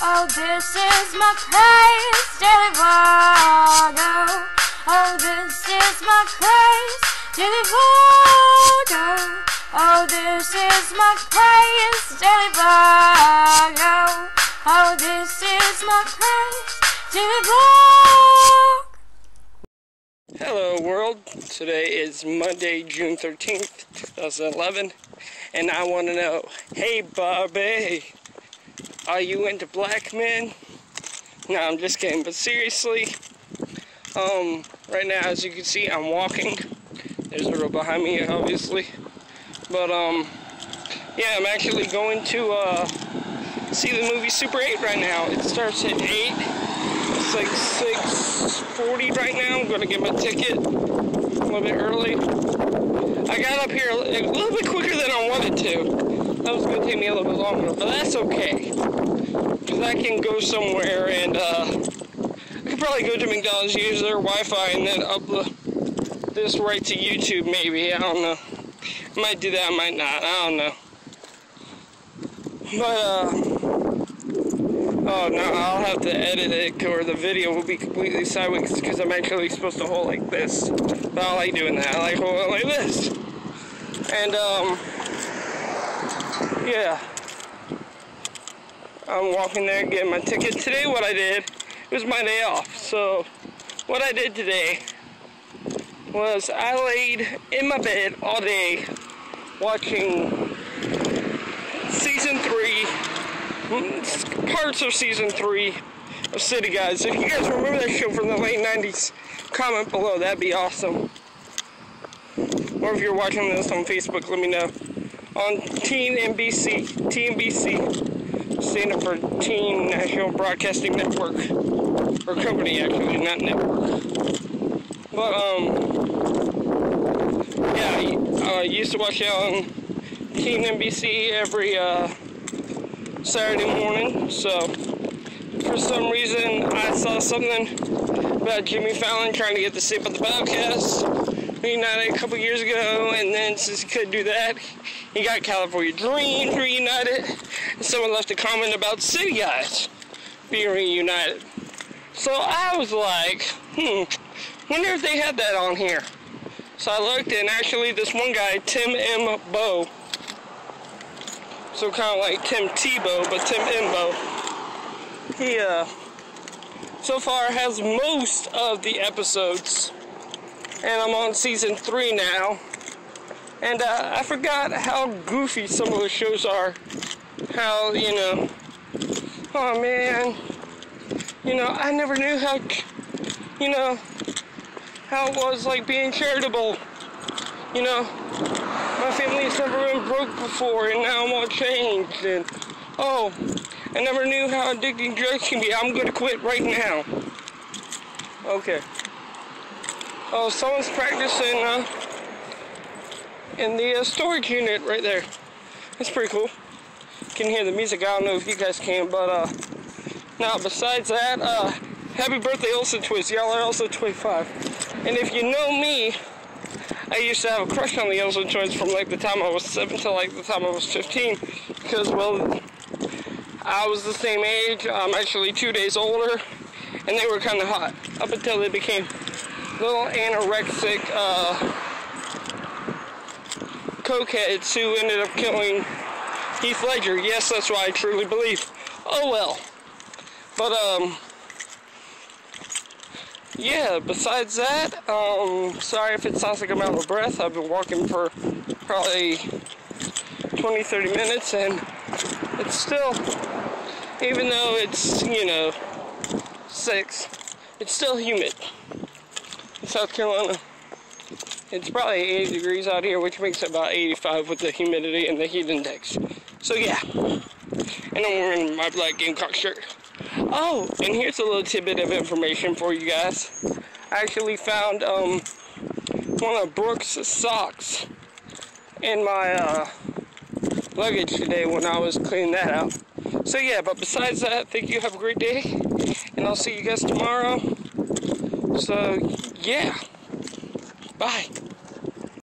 Oh, this is my place, Vargo. Oh, this is my place, Vargo. Oh, this is my place, Vargo. Oh, this is my place, Vargo. Hello world, today is Monday, June 13th, 2011, and I want to know, hey Barbie, are you into black men? No, I'm just kidding, but seriously, um, right now as you can see I'm walking, there's a road behind me obviously, but um, yeah, I'm actually going to uh, see the movie Super 8 right now. It starts at 8 it's like 6.40 right now. I'm going to get my ticket a little bit early. I got up here a little bit quicker than I wanted to. That was going to take me a little bit longer, but that's okay. I can go somewhere and uh, I could probably go to McDonald's, use their Wi-Fi, and then upload this right to YouTube maybe. I don't know. I might do that, I might not. I don't know. But, uh, Oh no, I'll have to edit it or the video will be completely sideways because I'm actually supposed to hold like this. But I like doing that. I like holding like this. And um yeah. I'm walking there getting my ticket. Today what I did, it was my day off. So what I did today was I laid in my bed all day watching season three mm, parts of season three of City Guys. If you guys remember that show from the late 90s, comment below. That'd be awesome. Or if you're watching this on Facebook, let me know. On Teen NBC, TNBC, standing for Teen National Broadcasting Network. Or company, actually, not network. But, um, yeah, I uh, used to watch it on Teen NBC every, uh, Saturday morning. So for some reason I saw something about Jimmy Fallon trying to get the Saved by the Bobcats reunited a couple years ago, and then since he couldn't do that, he got California Dreams reunited, and someone left a comment about City Guys being reunited. So I was like, hmm, wonder if they had that on here. So I looked, and actually this one guy, Tim M. Bow, so kind of like Tim Tebow, but Tim Imbo. He, uh, so far has most of the episodes. And I'm on season three now. And uh, I forgot how goofy some of the shows are. How, you know, oh man, you know, I never knew how, you know, how it was like being charitable. You know, my family's never been broke before, and now I'm all changed. And oh, I never knew how addicting drugs can be. I'm gonna quit right now. Okay. Oh, someone's practicing uh, in the uh, storage unit right there. That's pretty cool. Can hear the music. I don't know if you guys can, but uh, now besides that, uh, happy birthday, Olsen Twins. Y'all are also 25. And if you know me, I used to have a crush on the Olsen twins from like the time I was 7 to like the time I was 15 because, well, I was the same age. I'm actually two days older and they were kind of hot up until they became little anorexic uh, cokeheads who ended up killing Heath Ledger. Yes, that's what I truly believe. Oh well. But, um, yeah, besides that, um, sorry if it sounds like I'm out of breath. I've been walking for probably 20, 30 minutes, and it's still, even though it's, you know, 6, it's still humid South Carolina. It's probably 80 degrees out here, which makes it about 85 with the humidity and the heat index. So yeah, and I'm wearing my black Gamecock shirt. Oh, and here's a little tidbit of information for you guys. I actually found um, one of Brooks' socks in my uh, luggage today when I was cleaning that out. So yeah, but besides that, thank you. Have a great day, and I'll see you guys tomorrow. So yeah, bye.